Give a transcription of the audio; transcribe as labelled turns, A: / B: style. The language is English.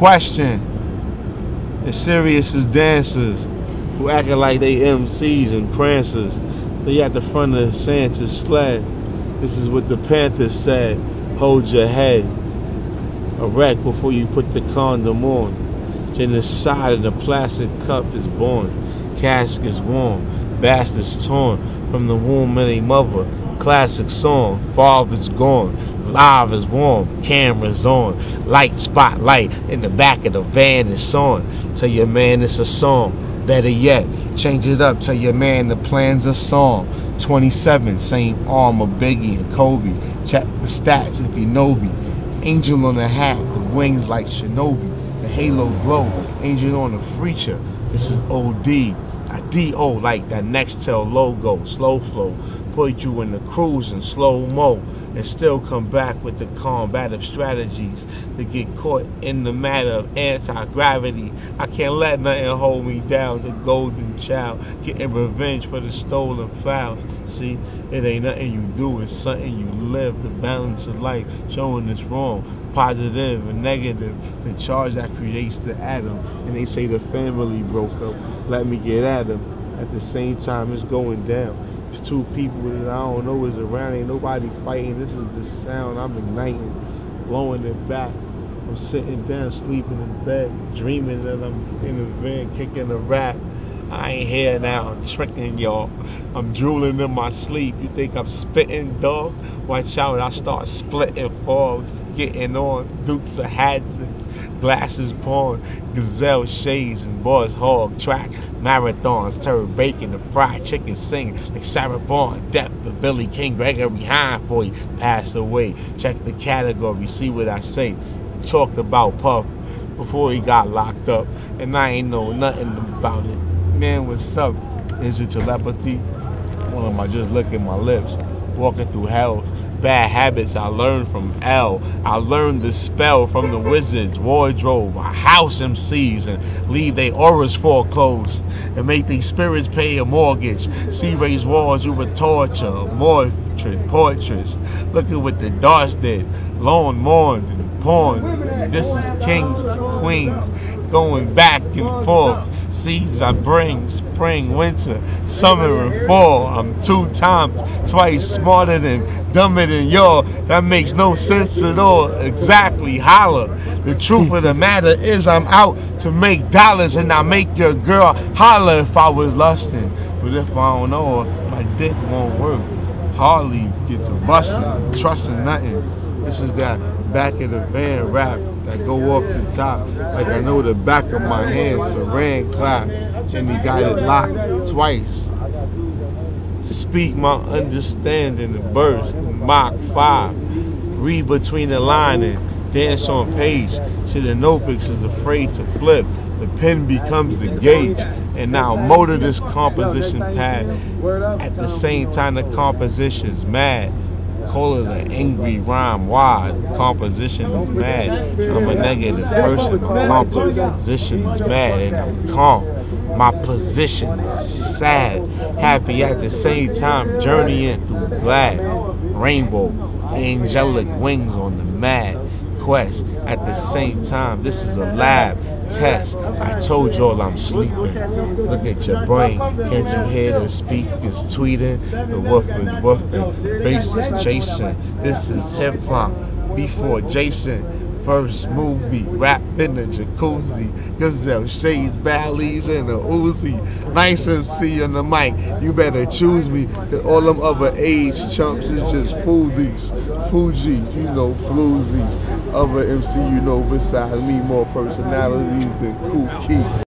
A: Question. As serious as dancers who acting like they MCs and prancers. They at the front of Santa's sled. This is what the Panthers said. Hold your head. Erect before you put the condom on. Side of the plastic cup is born. Cask is warm. Bastards torn from the womb of a mother. Classic song. Father's gone. Live is warm, cameras on, light spotlight in the back of the van is on. Tell your man it's a song. Better yet, change it up. Tell your man the plan's a song. 27, same arm of Biggie and Kobe. Check the stats if you know me. Angel on the hat, the wings like Shinobi. The halo glow, angel on the feature. This is OD. I D-O like that Nextel logo, slow flow. Put you in the cruise in slow mo and still come back with the combative strategies to get caught in the matter of anti-gravity. I can't let nothing hold me down, the golden child, getting revenge for the stolen files. See, it ain't nothing you do, it's something you live, the balance of life, showing it's wrong positive and negative, the charge that creates the atom. And they say the family broke up. Let me get at them. At the same time, it's going down. Two people that I don't know is around. Ain't nobody fighting. This is the sound I'm igniting, blowing it back. I'm sitting down, sleeping in bed, dreaming that I'm in the van kicking a rap. I ain't here now, I'm tricking y'all. I'm drooling in my sleep. You think I'm spitting, dog? Watch out, I start splitting falls, getting on Dukes of Hazzards, glasses pawn, gazelle shades, and boys hog track, marathons, turd bacon, and fried chicken singing like Sarah Vaughan, Depp, but Billy King, Gregory Hine for you passed away. Check the category, see what I say. Talked about Puff before he got locked up, and I ain't know nothing about it man, what's up? Is it telepathy? One of my just licking my lips, walking through hell. Bad habits I learned from L. I learned the spell from the wizards, wardrobe, my house MCs, and leave they auras foreclosed and make these spirits pay a mortgage. C Rayz Walz you would torture, portrait, portraits. Look at what the darts did. Lawn mourned and porn. This is kings to queens, going back and forth. Seeds I bring, spring, winter, summer, and fall. I'm two times, twice smarter than, dumber than y'all. That makes no sense at all. Exactly, holla. The truth of the matter is I'm out to make dollars and I make your girl holla if I was lusting. But if I don't know my dick won't work. Hardly get to busting, trusting nothing. This is that back of the van rap that go up the top. Like I know the back of my hand, saran clap, and he got it locked twice. Speak my understanding and burst, Mach 5. Read between the line and dance on page. See the notebooks is afraid to flip. The pen becomes the gauge. And now motor this composition pad. At the same time the composition's mad it an angry rhyme. Why? Composition is mad. I'm a negative person. My composition is mad and I'm calm. My position is sad. Happy at the same time, journeying through glad. Rainbow, angelic wings on the mad at the same time. This is a lab test. I told y'all I'm sleeping. Look at your brain. Can't you hear the speakers tweeting? The woof is woofing. Bass is Jason. This is hip hop before Jason. First movie, rap in the jacuzzi, gazelle shades, ballys, and a Uzi. Nice MC on the mic, you better choose me, cause all them other age chumps is just foodies. Fuji, you know, floozies. Other MC, you know, besides me, more personalities than Kool Keith.